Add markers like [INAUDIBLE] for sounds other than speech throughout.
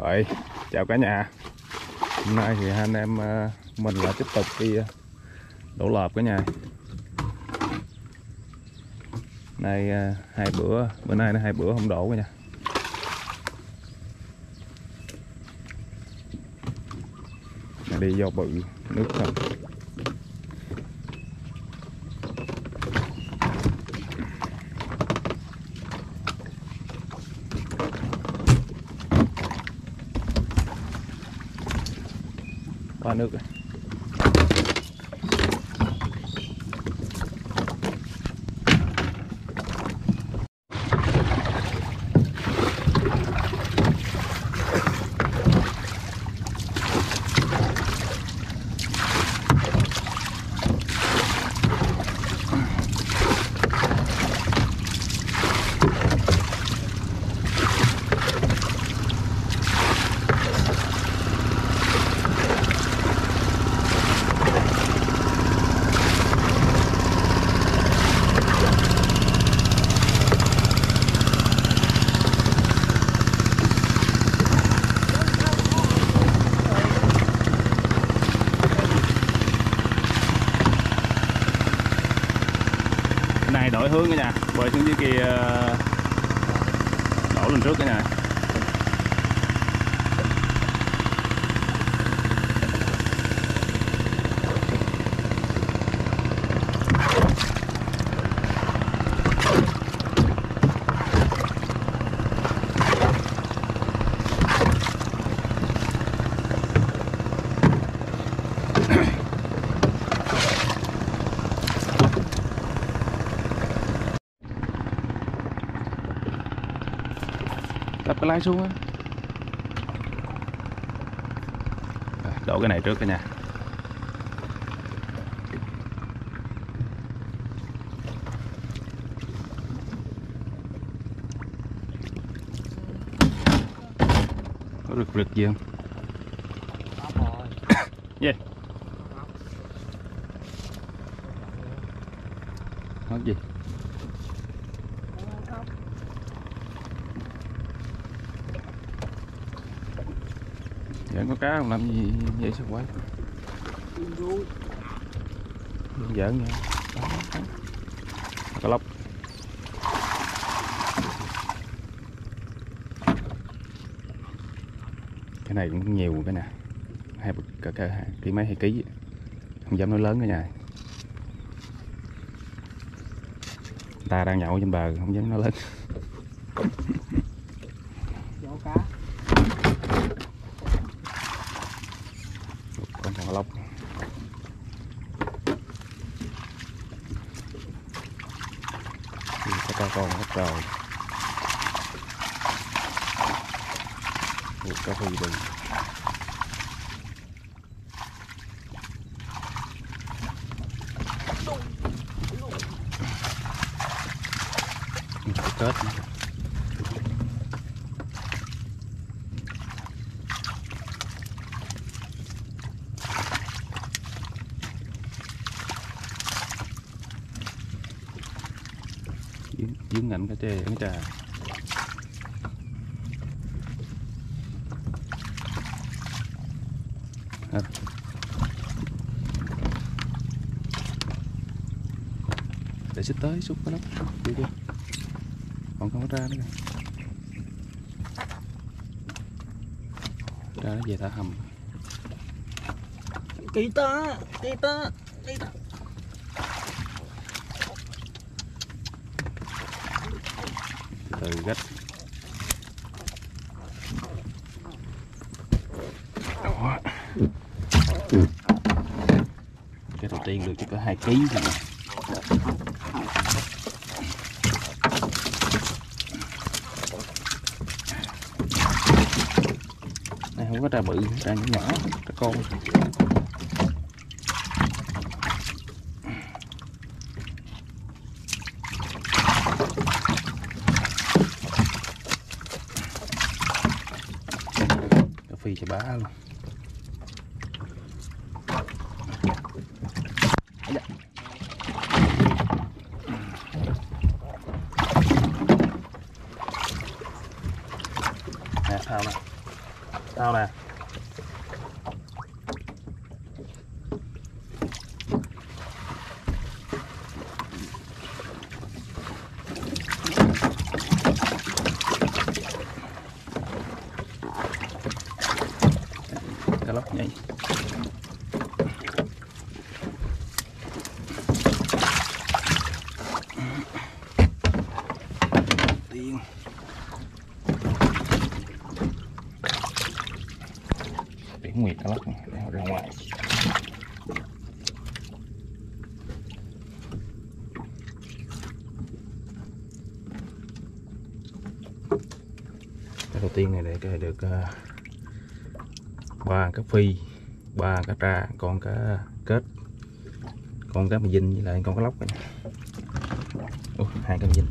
Rồi, chào cả nhà. Hôm nay thì hai anh em ờ, mình lại tiếp tục đi ờ, đổ lợp cả nhà. Nay ờ, hai bữa, bữa nay nó hai bữa không đổ cả nhà. Đi do bự nước không? Qua nước hướng cả nhà. Bơi xuống dưới kia ờ, đổ lên trước cả nhà. Lái xuống á. Rồi, đổ cái này trước cả nhà có rực rực gì không? [COUGHS] Gì? Không. Gì Dạ có cá không làm gì vậy sao quay đừng giỡn nha. Đó, đó. Cá lóc. Cái này cũng nhiều cái nè. Hai bực cả, cả ký mấy hai ký. Không dám nói lớn cả nhà. Ta đang nhậu trên bờ không dám nói lớn. Dỗ cá. Con thằng Thì có con con hết trời Một cái phi bình kết nữa. Dướng, ngạnh cái trà cái trà. Để xích tới xúc cái lắm đi chưa còn không có ra nữa nè ra nó về thả hầm. Kỳ ta Kỳ ta Kỳ ta. Từ từ Đó. cái đầu tiên được chỉ có hai ký thôi này, không có trà bự trà nhỏ nhỏ trà con cà cho bá luôn. Ây nè sao nè cá lóc nhảy tiên biển nguyệt cá lóc này, để ra ngoài cái đầu tiên này để ờ, cái được ba cá phi ba cá tra con cá kết con cá mì dinh với lại con cá lóc này. Ủa, hai cá mì dinh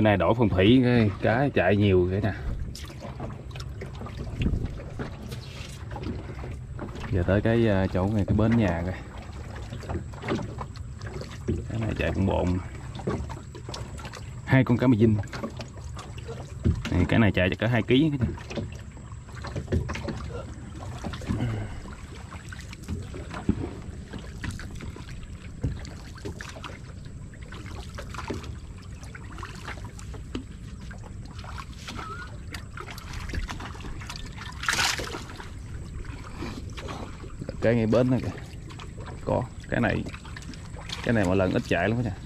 bữa nay đổi phong thủy cái cá chạy nhiều vậy nè. Giờ tới cái à, chỗ này cái bến nhà coi. Cái này chạy cũng bộn. Hai con cá mì dinh. Này, cái này chạy chắc cả hai ký cái ngay bến này kìa. Có, cái này cái này một lần ít chạy lắm đó nha.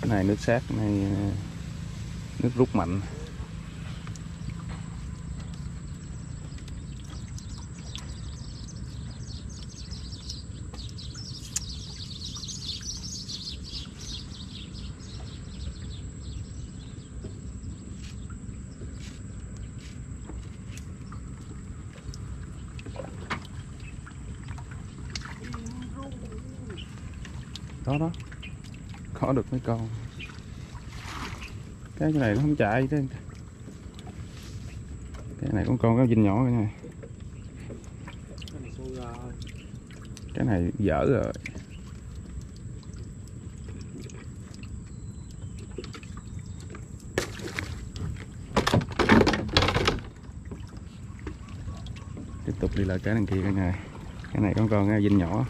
Cái này nước sát này ờ, nước rút mạnh. Đó đó. Có được mấy con cái này nó không chạy chứ. Cái này con con cái dinh nhỏ này Cái này cái này dở rồi. Tiếp tục đi lại cái đằng kia cái này cái này con con cái dinh nhỏ.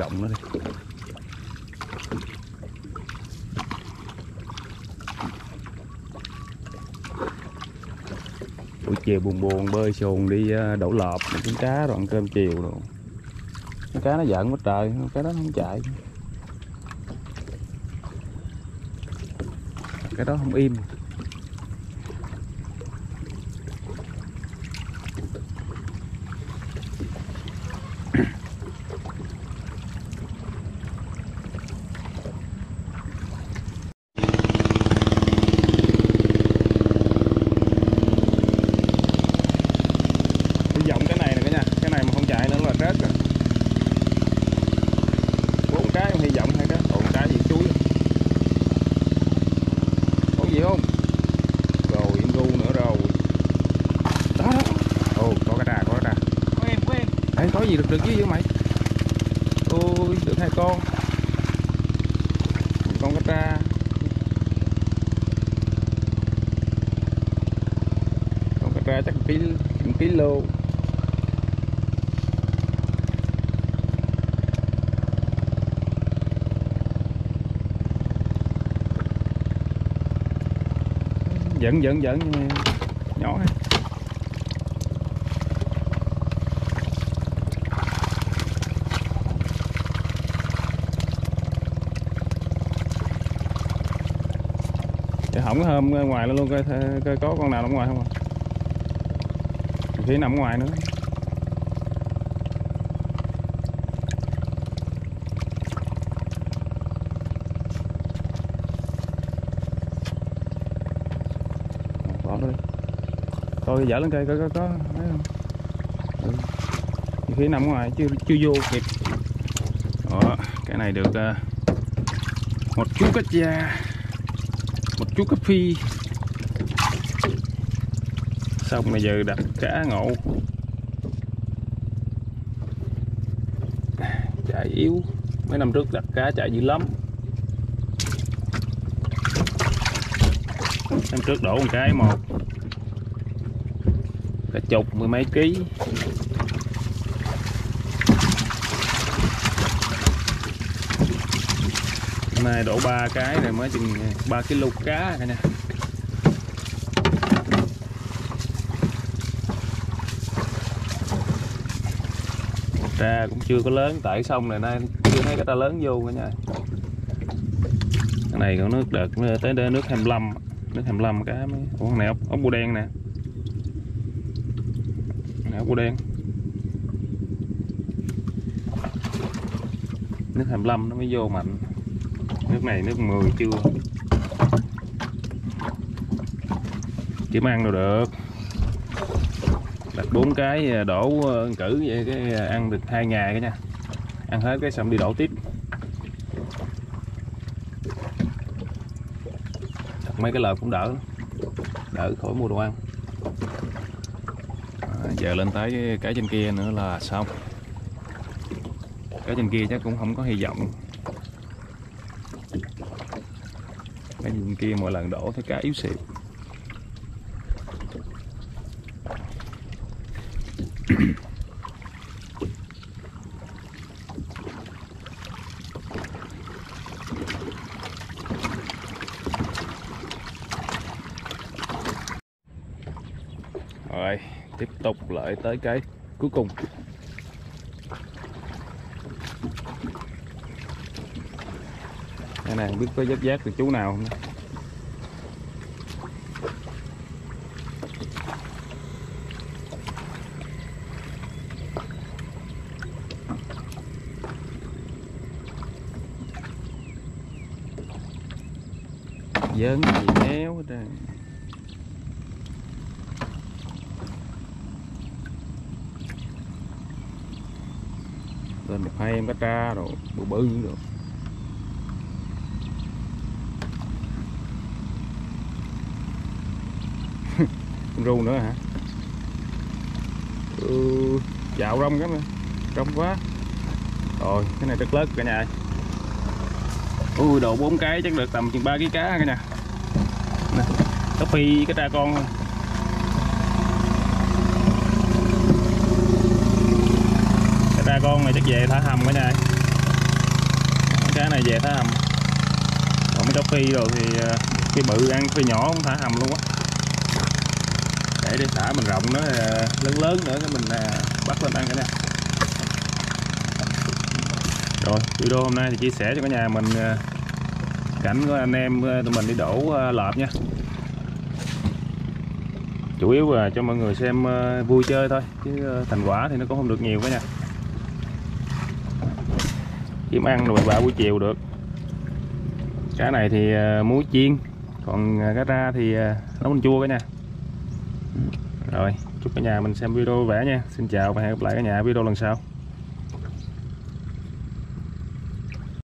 Rộng nó đi. Buổi chiều buồn buồn bơi xuồng đi à, đổ lợp kiếm cá rồi ăn cơm chiều rồi con cá nó giận quá trời, cái đó nó không chạy. Cái đó không im hy vọng cái này nè cả nhà cái này mà không chạy nữa là rớt rồi bốn cái hy vọng hai cái còn cái gì chuối có gì không rồi im ru nữa rồi đó đó ồ có cái đà có cái đà Quên, quên. Ê, có gì được được chứ vậy mày ôi được hai con Một con cá tra con cá tra chắc một ký một ký lô giận giận giận nhỏ ha. Hỏng hôm ngoài ngoài luôn coi, coi có con nào nằm ngoài không à? Khí nằm ngoài nữa. Bỏ nó đi. Coi dở lên cây coi có có thấy không? Ừ. khí khi nằm ngoài chưa chưa vô kịp. Cái này được uh, một chú cá cha một chú cà phi xong bây giờ đặt cá ngộ. Chạy yếu. Mấy năm trước đặt cá chạy dữ lắm. Năm trước đổ một cái một. Cả chục mười mấy ký. Nay đổ ba cái này mới chừng 3 kg cá cả nha. Tra cũng chưa có lớn tại sông này nay chưa thấy cái ta lớn vô cả nha. Cái này còn nước đợt tới đây nước 25 nước 25 cá mới. Ủa này ốc, ốc bươu đen nè. Này ốc bươu đen. Nước 25 nó mới vô mạnh nước này nước 10 chưa? Kiếm ăn đâu được. Đặt bốn cái à, đổ à, cử vậy cái à, ăn được hai ngày cái nha. Ăn hết cái xong đi đổ tiếp. Đặt mấy cái lợp cũng đỡ đỡ khỏi mua đồ ăn. À, giờ lên tới cái trên kia nữa là xong. Cái trên kia chắc cũng không có hy vọng. Cái nhìn kia mỗi lần đổ thấy cá yếu xịu rồi, tiếp tục lại tới cái cuối cùng. Cái này không biết có giáp giác được chú nào không nữa. dớn gì méo hết trơn lên một hai em cá tra rồi, bự bự như được con ru nữa hả? Ừ, dạo rong lắm rong quá. Rồi cái này rất lớn cả nhà ui độ bốn cái chắc được tầm chừng ba ký cá cả nhà. Nè có phi cái tra con thôi cái tra con này chắc về thả hầm cả nhà cá cái này về thả hầm. Còn mấy cá phi rồi thì ờ, phi bự ăn phi nhỏ cũng thả hầm luôn á để để mình rộng nó ờ, lớn lớn nữa, cái mình ờ, bắt lên ăn cái nè rồi, video hôm nay thì chia sẻ cho cả nhà mình ờ, cảnh của anh em tụi mình đi đổ lợp nha. Chủ yếu là cho mọi người xem vui chơi thôi, chứ thành quả thì nó cũng không được nhiều cả nha kiếm ăn rồi bà buổi chiều được. Cá này thì muối chiên, còn cá ra thì nấu ăn chua cả nha rồi, chúc cả nhà mình xem video vẽ nha. Xin chào và hẹn gặp lại cả nhà video lần sau.